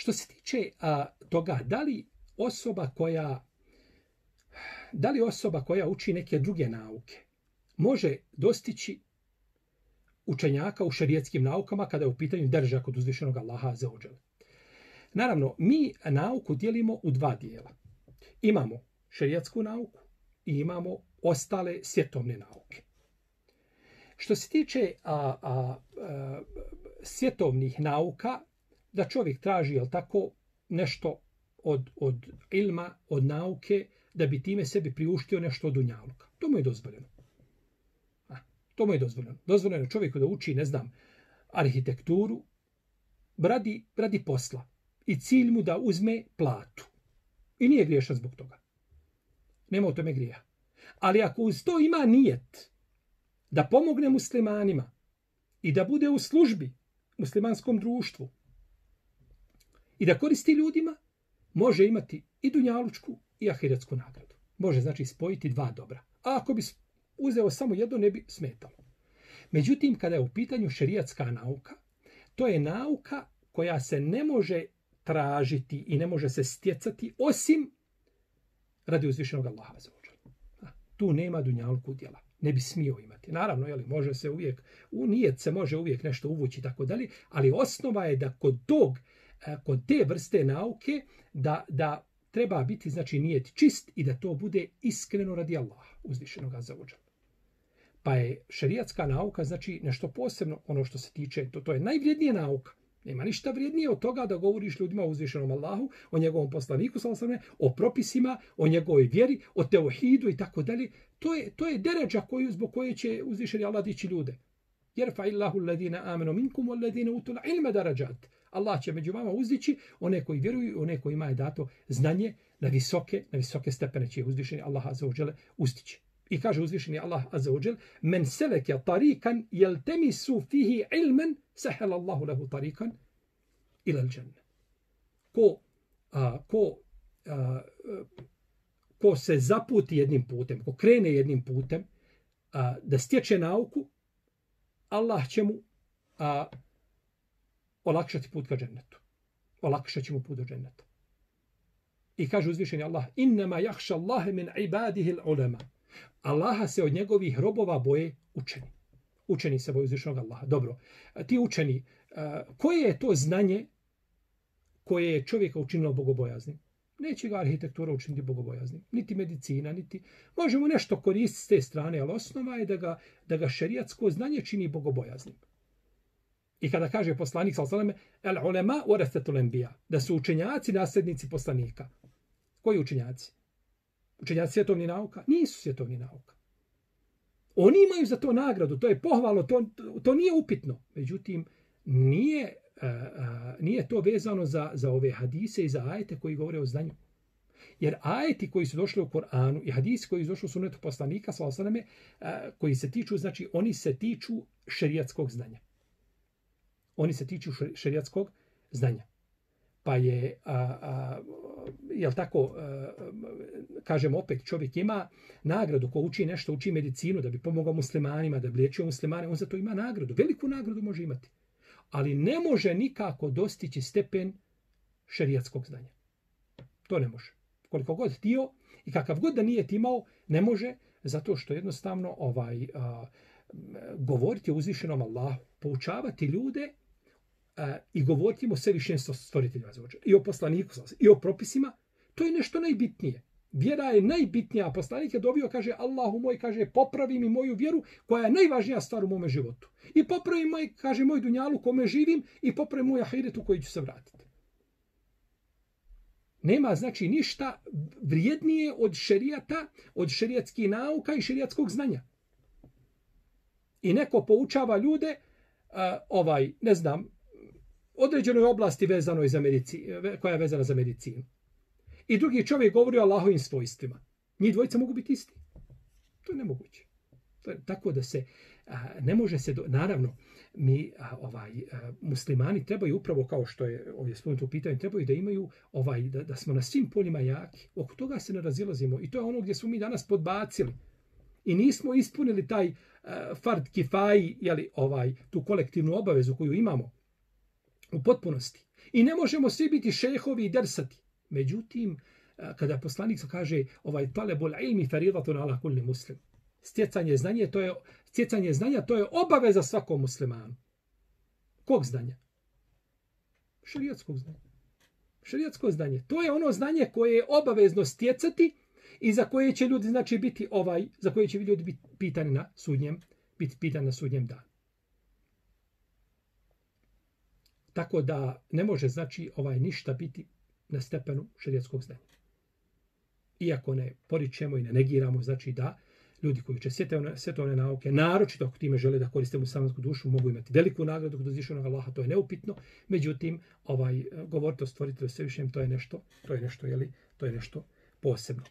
Što se tiče a, toga, da li osoba koja da li osoba koja uči neke druge nauke može dostići učenjaka u šarijetskim naukama kada je u pitanju drža kod uzvišenog Allaha za ođel. Naravno, mi nauku dijelimo u dva dijela. Imamo šarijetsku nauku i imamo ostale svjetovne nauke. Što se tiče a, a, a, svjetovnih nauka, da čovjek traži, jel tako, nešto od, od ilma, od nauke, da bi time sebi priuštio nešto od unjaluka. To mu je dozvoljeno. A, to mu je dozvoljeno. Dozvoljeno je čovjeku da uči, ne znam, arhitekturu, radi, radi posla i cilj mu da uzme platu. I nije griješan zbog toga. Nema u tome grija. Ali ako uz to ima nijet da pomogne muslimanima i da bude u službi muslimanskom društvu i da koristi ljudima, može imati i dunjalučku i ahiretsku nagradu. Može znači spojiti dva dobra. A ako bi uzeo samo jedno, ne bi smetalo. Međutim, kada je u pitanju šerijatska nauka, to je nauka koja se ne može tražiti i ne može se stjecati osim radi uzvišenog Allaha za Tu nema dunjalku djela. Ne bi smio imati. Naravno, jeli, može se uvijek, u nijet se može uvijek nešto uvući tako dalje, ali osnova je da kod tog, E, kod te vrste nauke, da, da treba biti, znači, nijet čist i da to bude iskreno radi Allaha, uzvišenog za Pa je šerijatska nauka, znači, nešto posebno, ono što se tiče, to, to je najvrijednija nauka. Nema ništa vrijednije od toga da govoriš ljudima o uzvišenom Allahu, o njegovom poslaniku, sallam, o propisima, o njegovoj vjeri, o teohidu i tako dalje. To je, to je deređa koju, zbog koje će uzvišeni Allah dići ljude. Jer fa illahu alladina amenu minkum alladina utul ilma darajat. Allah će među vama uzdići one koji vjeruju, one koji imaju dato znanje na visoke, na visoke stepene će uzvišeni Allah azza ođele uzdići. I kaže uzvišeni Allah azza wa jalla: "Men selaka tariqan yaltamisu fihi ilman, sahel Allahu lehu tarikan ila al-jannah." Ko a, ko a, ko se zaputi jednim putem, ko krene jednim putem a, da stječe nauku, Allah će mu a, olakšati put ka džennetu. Olakšat će mu put do dženneta. I kaže uzvišeni Allah, innama jahša Allahe min ibadihi ulema. Allaha se od njegovih robova boje učeni. Učeni se boje uzvišenog Allaha. Dobro, ti učeni, koje je to znanje koje je čovjeka učinilo bogobojaznim? Neće ga arhitektura učiniti bogobojaznim. Niti medicina, niti... Možemo nešto koristiti s te strane, ali osnova je da ga, da ga šerijatsko znanje čini bogobojaznim. I kada kaže poslanik sa osaleme, el ulema urethetul enbija, da su učenjaci nasljednici poslanika. Koji učenjaci? Učenjaci svjetovni nauka? Nisu svjetovni nauka. Oni imaju za to nagradu, to je pohvalno, to, to nije upitno. Međutim, nije, a, a, nije to vezano za, za ove hadise i za ajete koji govore o znanju. Jer ajeti koji su došli u Koranu i hadisi koji su došli u sunetu poslanika, sa osaname, uh, koji se tiču, znači oni se tiču šerijatskog znanja. Oni se tiču šerijatskog znanja. Pa je, a, a, jel tako, a, kažem opet, čovjek ima nagradu ko uči nešto, uči medicinu da bi pomogao muslimanima, da bi liječio muslimane, on za to ima nagradu. Veliku nagradu može imati. Ali ne može nikako dostići stepen šerijatskog znanja. To ne može. Koliko god tio i kakav god da nije timao, ne može, zato što jednostavno ovaj a, govoriti o uzvišenom Allahu, poučavati ljude, i govoriti o svevišenstvu stvoritelja i o poslaniku, i o propisima, to je nešto najbitnije. Vjera je najbitnija, a poslanik je dobio, kaže, Allahu moj, kaže, popravi mi moju vjeru, koja je najvažnija stvar u mome životu. I popravi moj, kaže, moj dunjalu kome živim i popravi moj ahiret u koji ću se vratiti. Nema, znači, ništa vrijednije od šerijata, od šerijatskih nauka i šerijatskog znanja. I neko poučava ljude, uh, ovaj, ne znam, određenoj oblasti vezanoj za medicinu, koja je vezana za medicinu. I drugi čovjek govori o Allahovim svojstvima. Njih dvojica mogu biti isti. To je nemoguće. To je tako da se a, ne može se do, naravno mi a, ovaj a, muslimani trebaju upravo kao što je ovdje spomenuto u pitanju trebaju da imaju ovaj da, da smo na svim poljima jaki. Oko toga se ne razilazimo i to je ono gdje smo mi danas podbacili. I nismo ispunili taj a, fard kifai, jeli, ovaj tu kolektivnu obavezu koju imamo u potpunosti. I ne možemo svi biti šehovi i dersati. Međutim, kada poslanik kaže ovaj talebul ilmi faridatun ala kulli muslim. Stjecanje znanja to je stjecanje znanja to je obaveza svakom muslimanu. Kog znanja? Šerijatskog znanja. Šerijatsko znanje. To je ono znanje koje je obavezno stjecati i za koje će ljudi znači biti ovaj, za koje će ljudi biti pitani na sudnjem, biti pitani na sudnjem danu. Tako da ne može znači ovaj ništa biti na stepenu šerijatskog znanja. Iako ne poričemo i ne negiramo, znači da ljudi koji uče svjetovne nauke, naročito ako time žele da koriste muslimansku dušu, mogu imati veliku nagradu kod uzvišenog Allaha, to je neupitno. Međutim, ovaj govoriti o stvoritelju svevišnjem, to je nešto, to je nešto, jeli, to je nešto posebno.